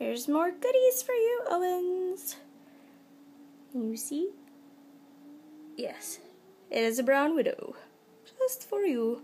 Here's more goodies for you, Owens. Can you see? Yes, it is a brown widow. Just for you.